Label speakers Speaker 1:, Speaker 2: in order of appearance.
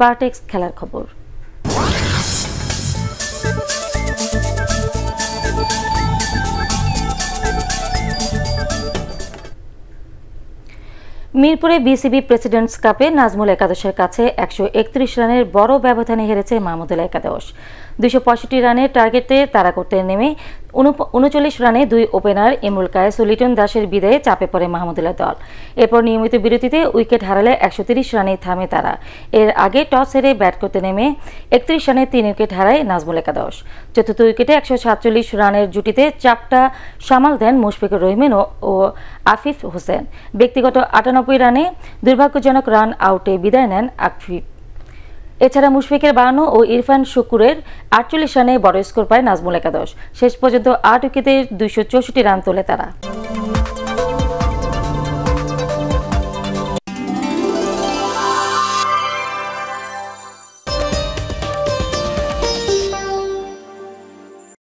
Speaker 1: পার্টেক্স খেলার খবর। মিরপুরে বিসিবি প্রেসিডেন্টস কাপে নাজমুল একাদশের কাছে একশো একত্রিশ রানের বড় ব্যবধানে হেরেছে মাহমুদুল একাদশ। দুইশো পঁয়ষট্টি রানের টার্গেটে তারা করতে নেমে উনচল্লিশ রানে দুই ওপেনার ইমরুল কায়েস ও লিটন দাসের বিদায়ে চাপে পড়ে মাহমুদুল্লাহ দল। এরপর নিয়মিত বিরতিতে উইকেট হারালে একশো তিরিশ রানে থামে তারা। এর আগে টস হেরে ব্যাট করতে নেমে একত্রিশ রানে তিন উইকেট হারায় নাজমুল একাদশ। চতুর্থ উইকেটে একশো সাতচল্লিশ রানের জুটিতে চাপটা সামাল দেন মুশফিকুর রহিমেন ও আফিফ হোসেন। ব্যক্তিগত আটানব্বই রানে দুর্ভাগ্যজনক রান আউটে বিদায় নেন আফিফ। এছাড়া মুশফিকের বানো ও ইরফান শুকুরের আটচল্লিশ রানে বড় স্কোর পায় নাজমুল একাদশ। শেষ পর্যন্ত আট উইকেটে দুইশো চৌষট্টি রান তোলে তারা।